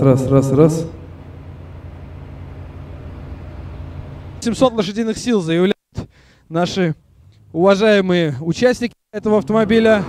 Раз, раз, раз. 700 лошадиных сил заявляют наши уважаемые участники этого автомобиля.